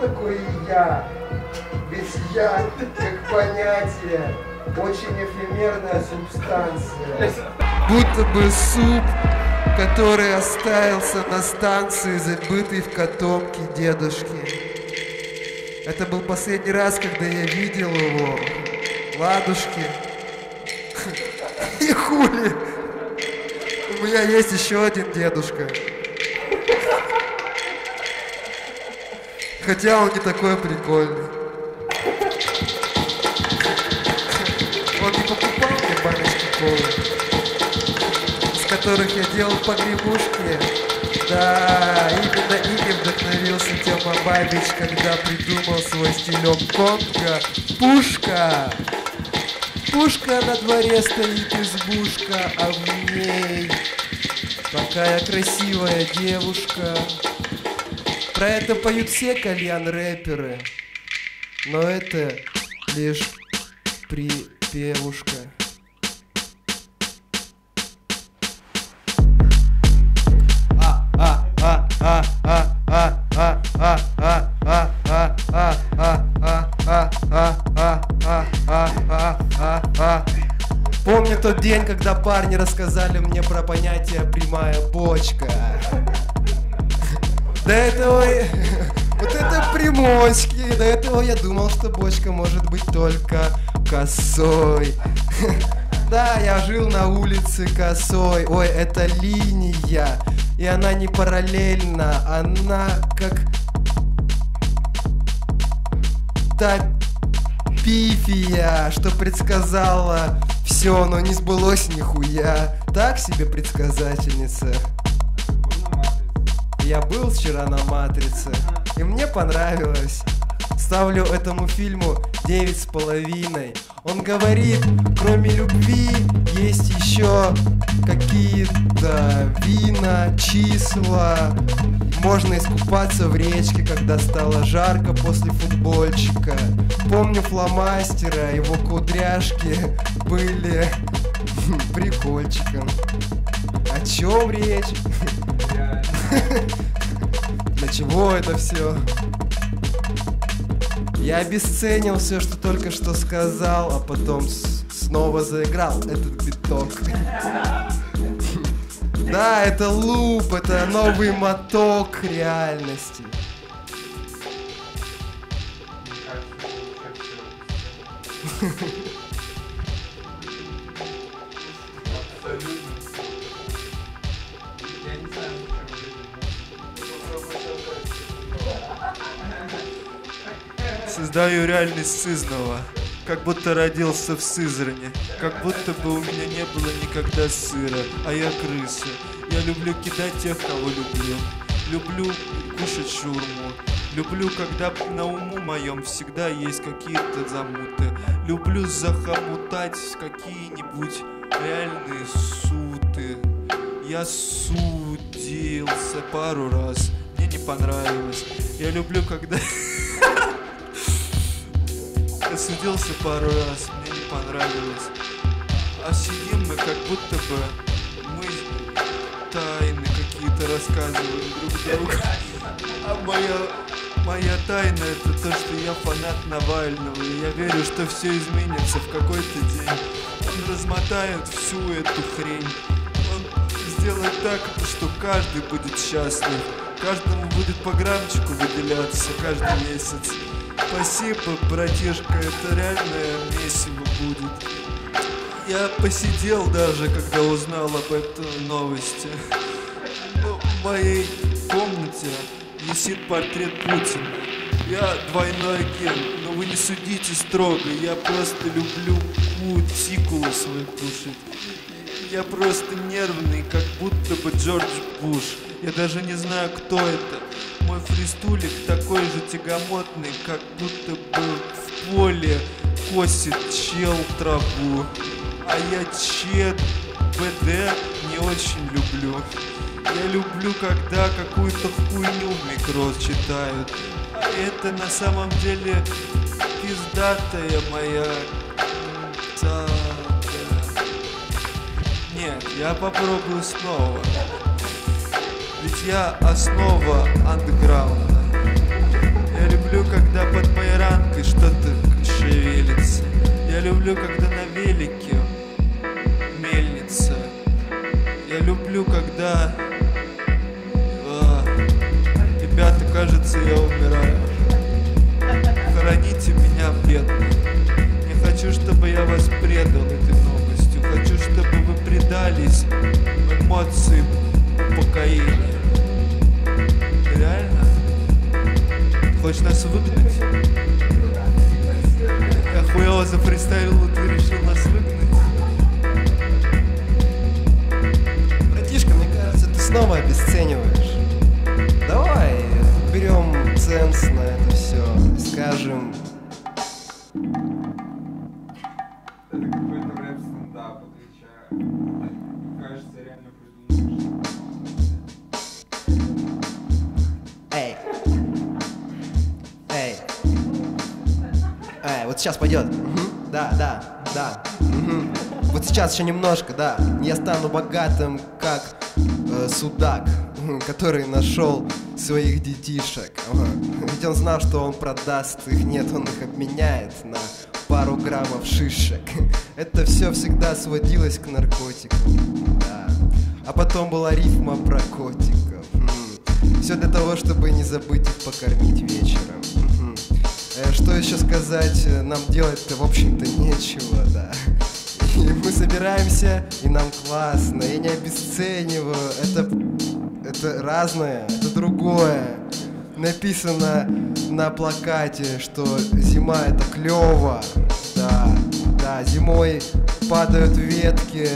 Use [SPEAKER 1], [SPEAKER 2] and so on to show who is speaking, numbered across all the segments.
[SPEAKER 1] такое я? Ведь я, как понятие, очень эфемерная субстанция. Будто бы суп, который оставился на станции, забытый в котомке дедушки. Это был последний раз, когда я видел его. Ладушки. И хули. У меня есть еще один дедушка. Хотя он не такой прикольный. Он не покупал мне баночки колы, из которых я делал погребушки. Да, именно ими вдохновился Тёма Бабич, когда придумал свой стилек конга. Пушка! Пушка на дворе стоит избушка, а в ней такая красивая девушка. Про это поют все кальян-рэперы, но это лишь припевушка. Помню тот день, когда парни рассказали мне про понятие прямая бочка. Примочки. До этого я думал, что бочка может быть только косой. Да, я жил на улице косой. Ой, это линия. И она не параллельна, она как та пифия, что предсказала все, но не сбылось нихуя. Так себе предсказательница. Я был вчера на Матрице, и мне понравилось. Ставлю этому фильму девять с половиной. Он говорит, кроме любви есть еще какие-то вина, числа. Можно искупаться в речке, когда стало жарко после футбольчика. Помню фломастера, его кудряшки были прикольчиком. О чем речь? Чего это все? Я обесценил все, что только что сказал, а потом снова заиграл этот биток. Да, это луп, это новый моток реальности.
[SPEAKER 2] Создаю реальность сызнова, как будто родился в Сызране, как будто бы у меня не было никогда сыра, а я крыса. Я люблю кидать тех, кого люблю. Люблю кушать шурму. Люблю, когда на уму моем всегда есть какие-то замуты. Люблю захомутать какие-нибудь реальные суты. Я судился пару раз, мне не понравилось. Я люблю, когда... Я судился пару раз, мне не понравилось. А сидим мы как будто бы мы тайны какие-то рассказываем друг другу. А моя, моя тайна это то, что я фанат Навального. И я верю, что все изменится в какой-то день. Он размотает всю эту хрень. Он сделает так, что каждый будет счастлив. Каждому будет по граммчику выделяться каждый месяц. Спасибо, братишка, это реальное месиво будет. Я посидел даже, когда узнал об этой новости. Ну, в моей комнате висит портрет Путина. Я двойной агент, но вы не судите строго. Я просто люблю кутикулу свою кушать. Я просто нервный, как будто бы Джордж Буш. Я даже не знаю, кто это. Мой фристулик такой же тягомотный, как будто бы в поле косит чел траву. А я чет БД не очень люблю. Я люблю, когда какую-то хуйню в микро читают. А это на самом деле пиздатая моя... Да. Нет, я попробую снова. Ведь я основа андеграунда. Я люблю когда под моей ранкой что-то шевелится. Я люблю, когда на велике мельница. Я люблю, когда... а, ребята, кажется, я умираю. Храните меня, бедный. Не хочу, чтобы я вас предал этой новостью. Хочу, чтобы вы предались эмоциям упокоения. Хочешь нас выгнать? Я хуево запредставил, вот ты решил нас выгнать.
[SPEAKER 1] Братишка, мне кажется, ты снова обесцениваешь. Давай берем ценз на это все, скажем, вот сейчас пойдет. Да, да, да. Вот сейчас еще немножко, да. Я стану богатым, как э, судак, который нашел своих детишек. Ага. Ведь он знал, что он продаст их, нет, он их обменяет на пару граммов шишек. Это все всегда сводилось к наркотикам. Да. А потом была рифма про котиков. Все для того, чтобы не забыть их покормить вечером. Э, Что еще сказать? Э, Нам делать-то, в общем-то, нечего, да. И мы собираемся, и нам классно. Я не обесцениваю. Это, это разное, это другое. Написано на плакате, что зима это клево. Да, да, зимой падают ветки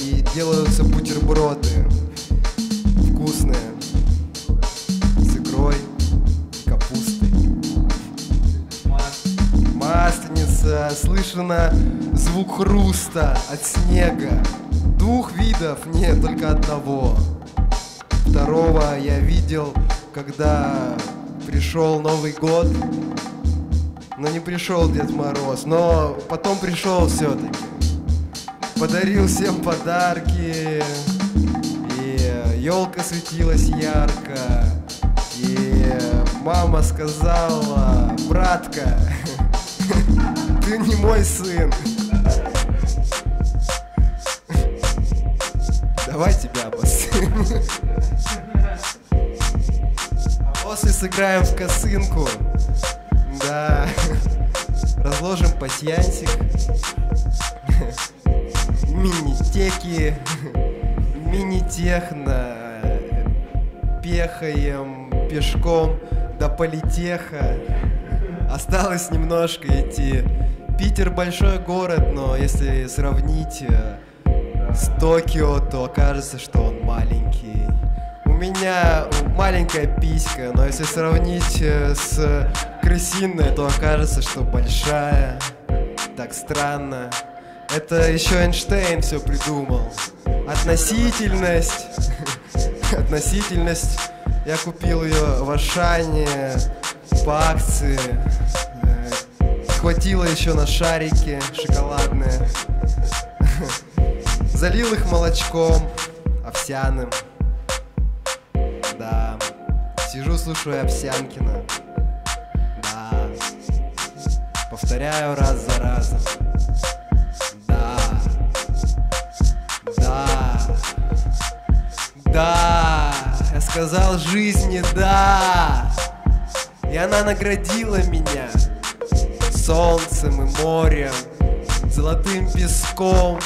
[SPEAKER 1] и делаются бутерброды. Слышно звук хруста от снега. Двух видов, нет, только одного. Второго я видел, когда пришел Новый год. Но не пришел Дед Мороз, но потом пришел все-таки. Подарил всем подарки, и елка светилась ярко. И мама сказала, братка, ты не мой сын. Давай тебя обоссым. А после сыграем в косынку. Да. Разложим пасьянсик. Мини-теки. Мини-техно. Пехаем пешком до политеха. Осталось немножко идти. Питер большой город, но если сравнить э, с Токио, то окажется, что он маленький. У меня маленькая писька, но если сравнить э, с крысиной, то окажется, что большая. Так странно. Это еще Эйнштейн все придумал. Относительность. Относительность. Я купил ее в Ашане по акции. Схватила еще на шарики шоколадные. Залил их молочком овсяным. Да. Сижу, слушаю Овсянкина. Да. Повторяю раз за разом. Да. Да. Да. Я сказал жизни да. И она наградила меня солнцем и морем, золотым песком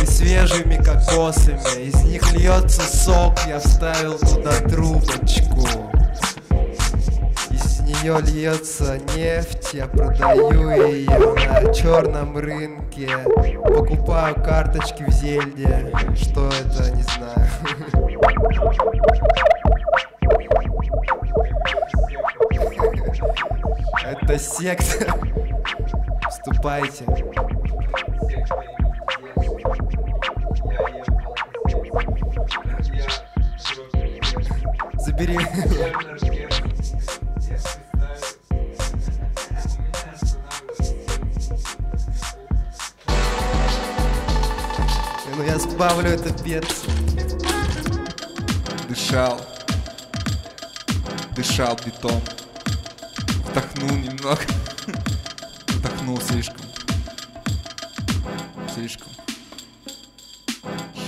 [SPEAKER 1] и свежими кокосами. Из них льется сок, я вставил туда трубочку. Из нее льется нефть, я продаю ее на черном рынке. Покупаю карточки в Зельде. Что это, не знаю. Это секта. Вступайте. Забери. Ну я сбавлю это перцем.
[SPEAKER 3] Дышал. Дышал бетон. Вдохнул немного. Вдохнул слишком. Слишком.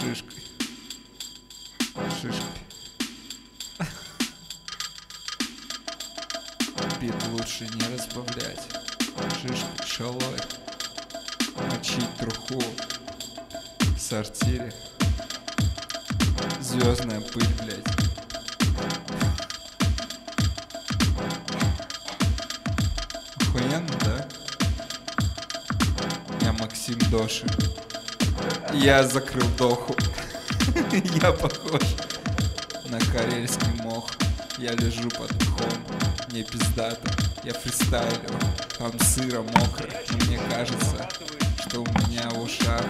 [SPEAKER 3] Шишкой. Шишкой. Бит лучше не разбавлять. Шишкой, шалой. Мочить труху. В сортире. Звездная пыль, блядь. Я Максим Доши. Я закрыл доху. Я похож на карельский мох. Я лежу под мхом, не пиздато. Я фристайлю, там сыро мокро. Но мне кажется, что у меня в ушах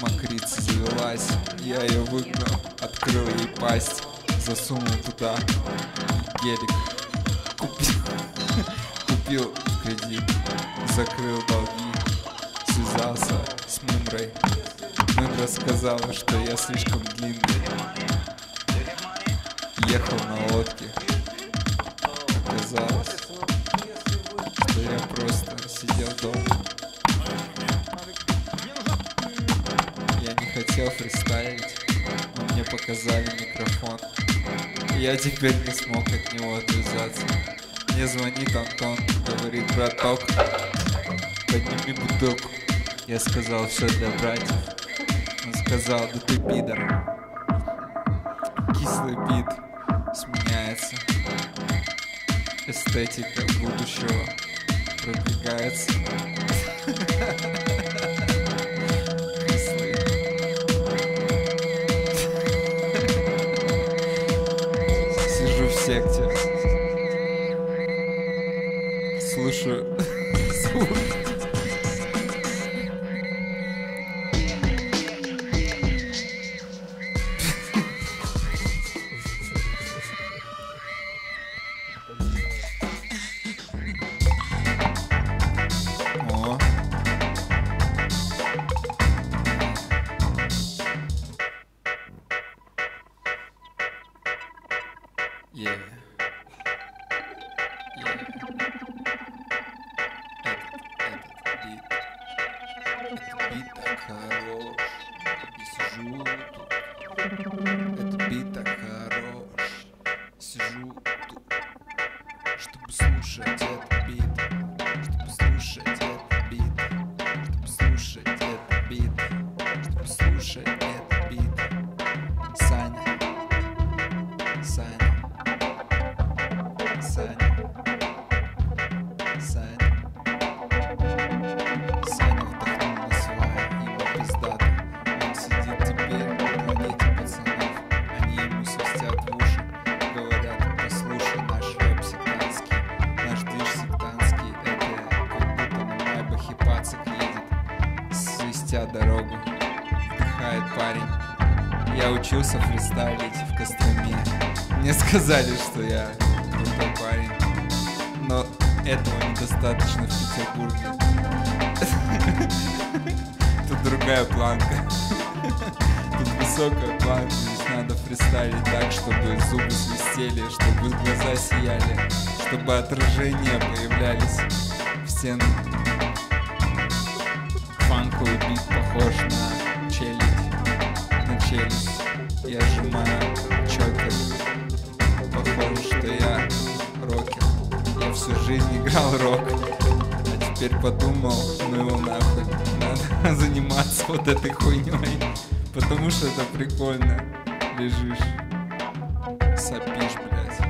[SPEAKER 3] Мокрица завелась, я ее выгнал, открыл ей пасть, засунул туда гелик, купил, купил кредит, закрыл долги, Мымрой. Мымра сказала, что я слишком длинный, ехал на лодке, оказалось, что я просто сидел дома. Я не хотел фристайлить, но мне показали микрофон. Я теперь не смог от него отвязаться. Мне звонит Антон, говорит, браток, подними бутылку. Я сказал, все для братьев. Он сказал, да ты пидор. Кислый бит сменяется. Эстетика будущего продвигается. Сижу в секте. Слушаю. слушаю. Саня. Саня. Саня вдохнул на свай, ему пиздато. Он сидит теперь на планете пацанов. Они ему свистят в говорят, послушай наш рэп. Наш движ сектантский, это как будто на Майбахе едет, свистя дорогу. Вдыхает парень. Я учился фристайлить в Костроме. Мне сказали, что я этого недостаточно в Петербурге. Тут другая планка. Тут высокая планка. Здесь надо фристайлить так, чтобы зубы свистели, чтобы глаза сияли, чтобы отражения появлялись в стенах. Фанковый бит похож на челюсть. На челюсть. Я сжимаю чокер. Похоже, что. Я всю жизнь играл рок. А теперь подумал, ну его нахуй. Надо заниматься вот этой хуйней. Потому что это прикольно. Лежишь. Сопишь, блядь.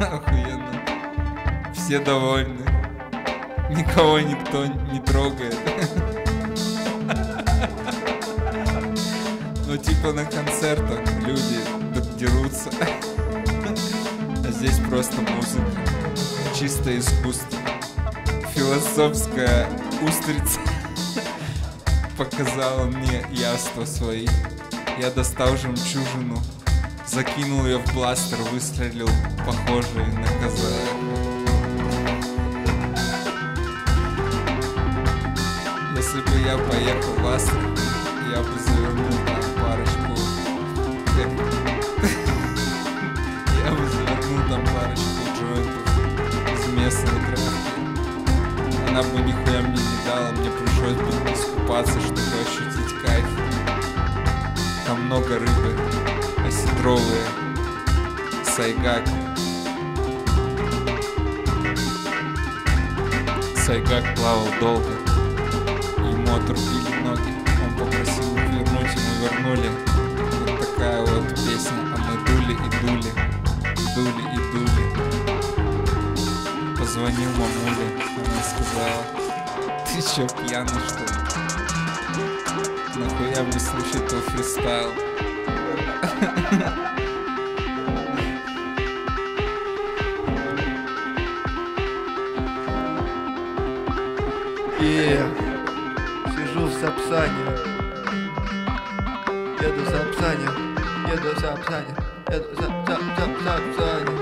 [SPEAKER 3] Охуенно. Все довольны. Никого никто не трогает. Ну, типа на концертах люди дерутся. А здесь просто музыка. Чистое искусство. Философская устрица показала мне яства свои. Я достал жемчужину, закинул ее в бластер, выстрелил похожий на коза. Если бы я поехал в Астрахань, я бы завернул искупаться, чтобы ощутить кайф. Там много рыбы, осетровые, сайгак. Сайгак плавал долго, ему отрубили ноги, он попросил их вернуть, ему вернули. Вот такая вот песня, а мы дули и дули, дули и дули. Позвонил мамуле, она сказала, ты чё, пьяный что ли? Нахуя мне слушать твой фристайл?
[SPEAKER 2] И сижу в Сапсане. Еду в Сапсане. Еду в Сапсане. Еду в Сап- Сап- Сап- Сапсане.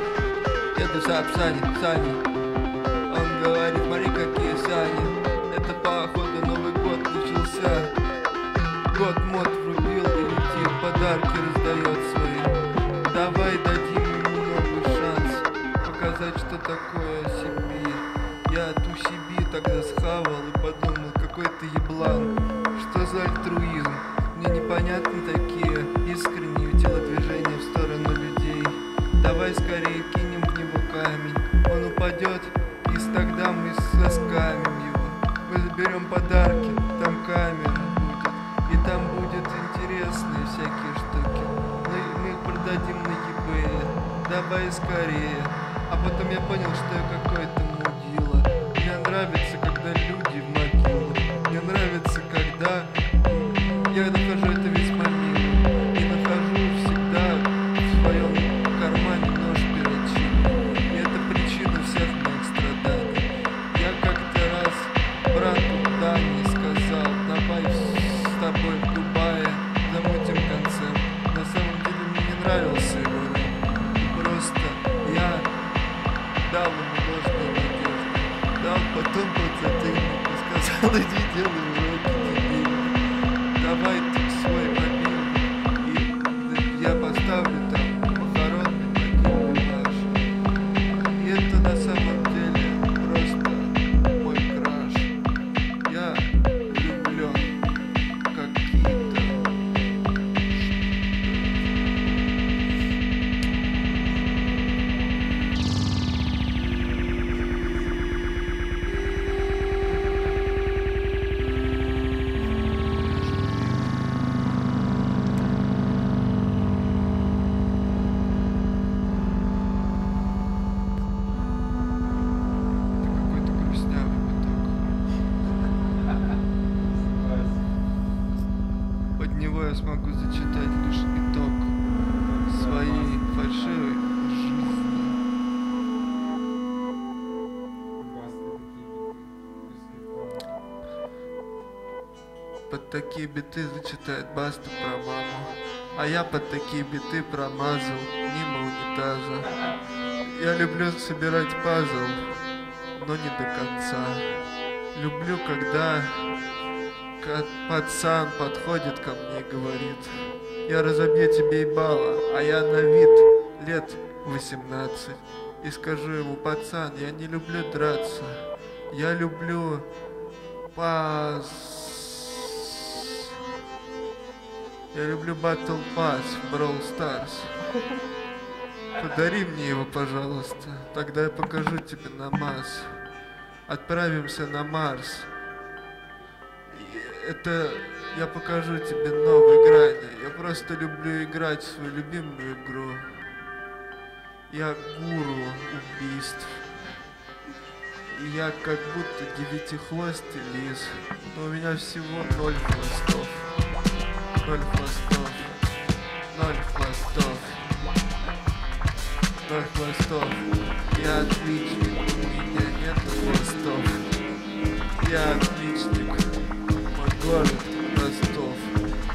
[SPEAKER 2] Еду в Сапсане. Сани. Он говорит, смотри, какие такое Сибирь Я ту Сибирь тогда схавал и подумал, какой ты еблан. Что за альтруизм? Мне непонятны такие искренние телодвижения в сторону людей. Давай скорее кинем в него камень. Он упадет, и тогда мы соскамим его. Мы заберем подарки, там камера будет. И там будет интересные всякие штуки. Мы, мы их продадим на eBay. Давай скорее я понял, что я какой-то такие биты зачитает Баста про маму. А я под такие биты промазал мимо унитаза. Я люблю собирать пазл, но не до конца. Люблю, когда пацан подходит ко мне и говорит, я разобью тебе ебало, а я на вид лет 18. И скажу ему, пацан, я не люблю драться, я люблю пас... Я люблю Battle Pass в Brawl Stars. Подари мне его, пожалуйста. Тогда я покажу тебе на Марс. Отправимся на Марс. Это я покажу тебе новые грани. Я просто люблю играть в свою любимую игру. Я гуру убийств. Я как будто девятихвостый лис. Но у меня всего ноль хвостов. Ноль хвостов. Ноль хвостов. Ноль хвостов. Я отличник. У меня нет хвостов. Я отличник. Мой город Ростов.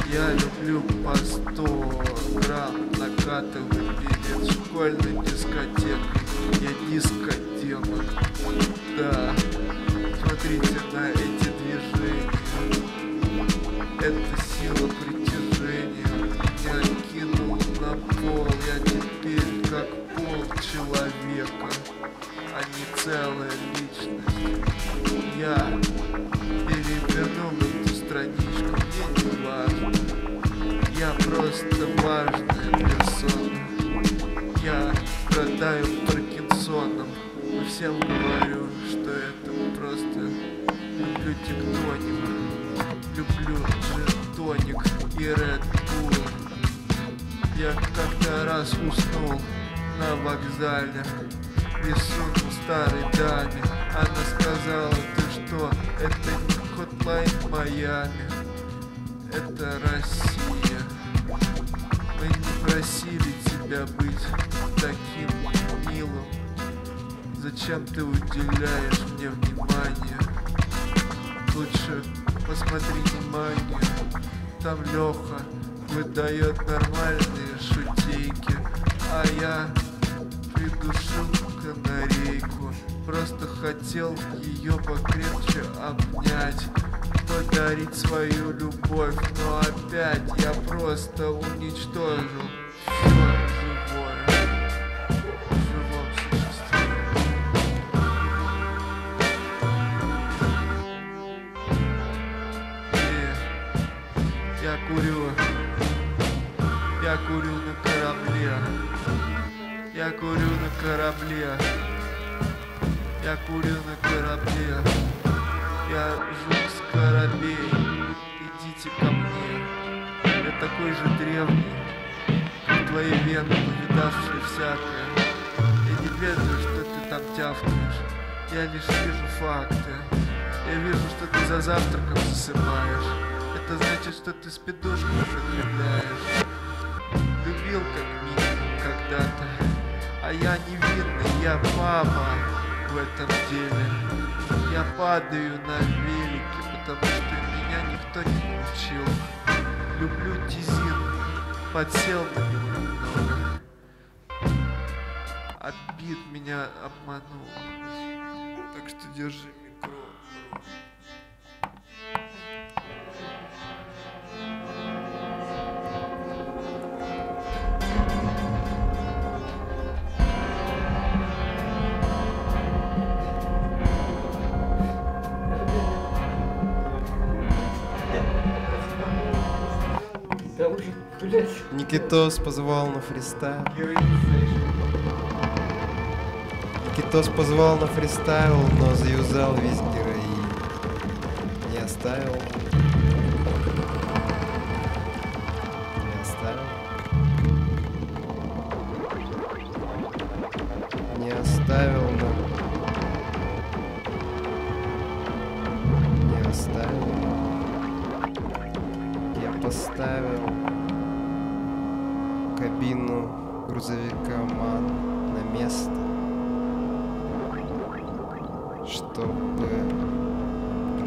[SPEAKER 2] Я люблю по 100 грамм накатывать перед школьной дискотекой. Я дискодемон. Да. Смотрите на эти движения. Это сила притяжения. человека, а не целая личность. Я перевернул эту страничку, мне не важно. Я просто важная персона. Я продаю Паркинсоном. И всем говорю, что это просто люблю тектоник. Люблю тоник и Red Bull. Я как-то раз уснул на вокзале и сунул старой даме. Она сказала, ты что, это не Hotline Майами, это Россия. Мы не просили тебя быть таким милым. Зачем ты уделяешь мне внимание? Лучше посмотри внимание. Там Леха выдает нормальные шутейки, а я придушил канарейку. Просто хотел ее покрепче обнять, подарить свою любовь, но опять я просто уничтожил я курю, я курю на я курю на корабле, я курю на корабле, я жук скоробей, идите ко мне, я такой же древний, как твои вены, повидавшие всякое, я не ведаю, что ты там тявкаешь, я лишь вижу факты, я вижу, что ты за завтраком засыпаешь, это значит, что ты спидушку употребляешь, любил как минимум когда-то, а я невинный, я папа в этом деле. Я падаю на велике, потому что меня никто не научил. Люблю Тизин, подсел на него немного. Отбит меня обманул. Так что держи микро.
[SPEAKER 1] Никитос позвал на фристайл. Никитос позвал на фристайл, но заюзал весь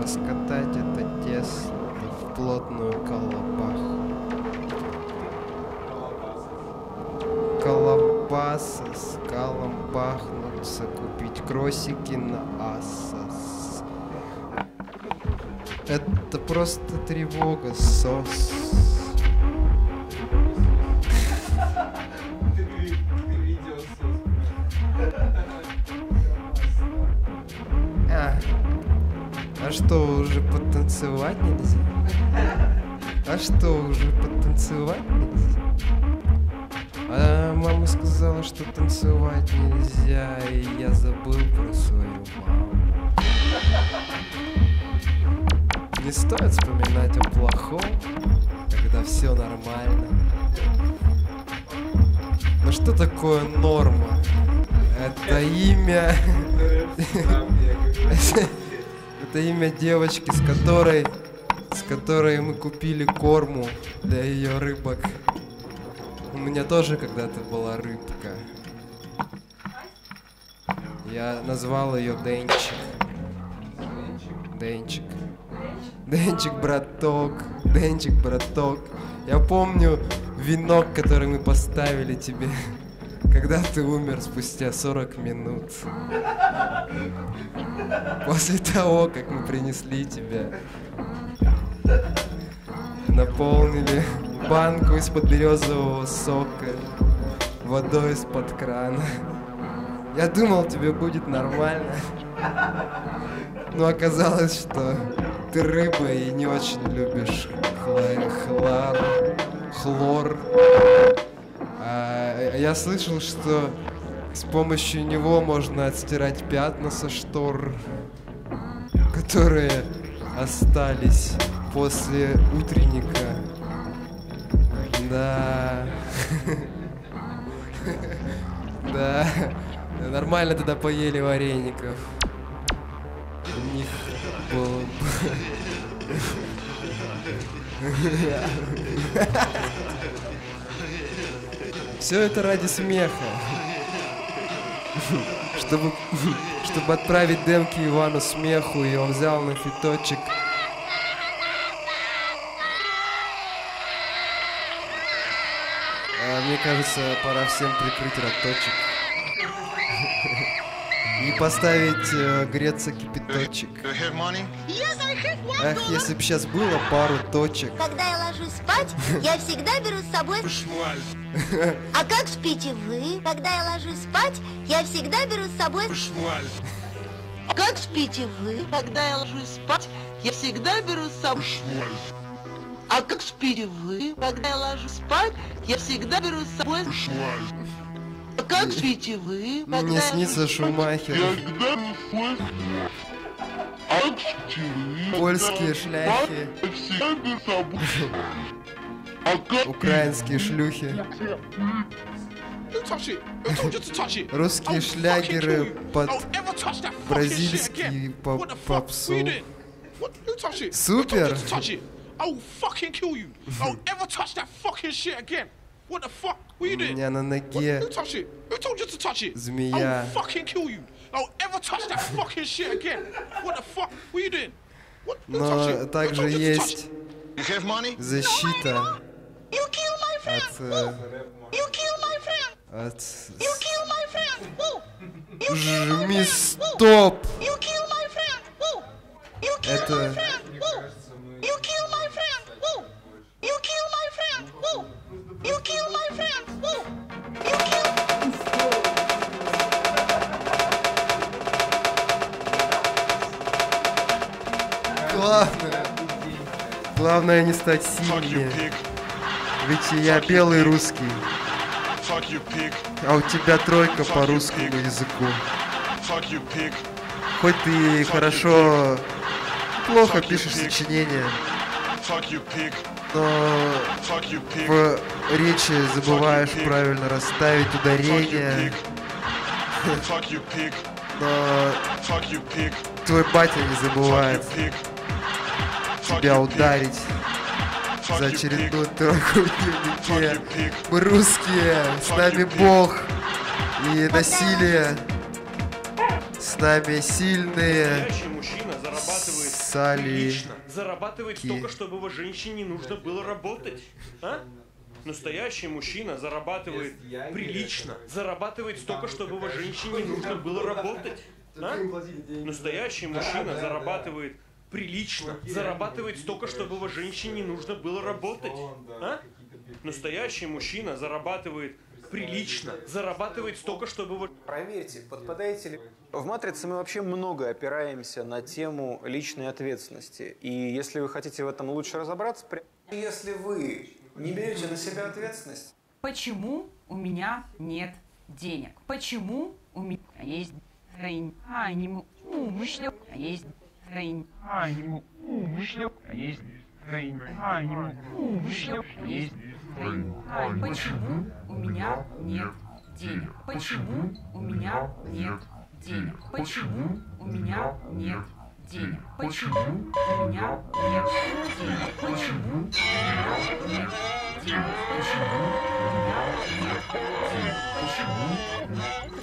[SPEAKER 1] раскатать это тесто в плотную колобаху. Колобасы с калом бахнутся, купить кросики на Асос. Это просто тревога, сос. Что, уже потанцевать нельзя? А что, уже потанцевать нельзя? А мама сказала, что танцевать нельзя, и я забыл про свою маму. Не стоит вспоминать о плохом, когда все нормально. Ну что такое норма? Это имя... Это имя девочки, с которой, с которой мы купили корму для ее рыбок. У меня тоже когда-то была рыбка. Я назвал ее Денчик. Денчик. Денчик, браток. Денчик, браток. Я помню венок, который мы поставили тебе, когда ты умер спустя 40 минут. После того, как мы принесли тебя, наполнили банку из-под березового сока водой из-под крана. Я думал, тебе будет нормально. Но оказалось, что ты рыба и не очень любишь хлор, хлор, хлор. А, я слышал, что с помощью него можно отстирать пятна со штор, которые остались после утренника. Да. Да. Нормально тогда поели вареников. У них был... Все это ради смеха. Чтобы, чтобы отправить демки Ивану смеху, и он взял на фиточек А, Мне кажется, пора всем прикрыть роточек. И поставить э, греться кипяточек. Ах, если бы сейчас было пару точек.
[SPEAKER 4] Когда я ложусь спать, я всегда беру с собой... А как спите вы? Когда я ложусь спать, я всегда беру с собой... А как спите вы?
[SPEAKER 5] Когда я ложусь спать, я всегда беру с собой... А как спите вы? Когда я ложусь спать, я всегда беру с собой... А как спите вы? Когда
[SPEAKER 1] Мне
[SPEAKER 5] я
[SPEAKER 1] снится Шумахер. Польские шляхи. Украинские шлюхи. Русские шлягеры под бразильский поп- попсу. Супер! У меня на ноге Змея.
[SPEAKER 6] will fucking kill you. Don't ever touch that fucking shit again. What the fuck? What are you doing? What? Who touched
[SPEAKER 1] Но
[SPEAKER 6] it? Who
[SPEAKER 1] также
[SPEAKER 6] told you to touch
[SPEAKER 1] есть
[SPEAKER 6] it?
[SPEAKER 7] You have money?
[SPEAKER 1] защита
[SPEAKER 4] You kill my friend.
[SPEAKER 1] от, э,
[SPEAKER 4] You kill my friend.
[SPEAKER 1] от...
[SPEAKER 4] You kill my friend. Woo. You kill my
[SPEAKER 1] Жми
[SPEAKER 4] friend. Woo.
[SPEAKER 1] стоп!
[SPEAKER 4] You kill my friend. Woo. You kill
[SPEAKER 1] Это-
[SPEAKER 4] my friend. Woo. You kill my friend. Woo. You kill my friend. Woo. You
[SPEAKER 1] Главное. Главное не стать сильнее. Ведь я белый русский, а у тебя тройка по русскому языку. Хоть ты хорошо, плохо пишешь сочинения, но в речи забываешь правильно расставить ударение, но твой батя не забывает тебя ударить за очередную
[SPEAKER 7] Fuck
[SPEAKER 1] дневнике. Мы русские, с нами Бог и насилие. С нами сильные
[SPEAKER 8] Настоящий мужчина зарабатывает
[SPEAKER 1] Сали.
[SPEAKER 8] прилично. Зарабатывает
[SPEAKER 1] Ки.
[SPEAKER 8] столько, чтобы его женщине не нужно было работать. А? Настоящий мужчина зарабатывает прилично. Зарабатывает столько, чтобы его женщине не нужно было работать. А? Настоящий мужчина зарабатывает прилично. Зарабатывает столько, чтобы его женщине не нужно было работать. А? Настоящий мужчина зарабатывает прилично. Зарабатывает столько, чтобы его
[SPEAKER 9] Проверьте, подпадаете ли... В «Матрице» мы вообще много опираемся на тему личной ответственности. И если вы хотите в этом лучше разобраться, пря- если вы не берете на себя ответственность,
[SPEAKER 10] Почему у меня нет денег? Почему у меня есть? А, не. А есть хрень. А, умышлю. А есть хрень. А, умышлю. А есть хрень. А, почему у меня нет денег? Почему у меня нет денег? Почему у меня нет денег? Почему у меня нет денег? Почему у меня нет денег? Почему у меня нет денег? Почему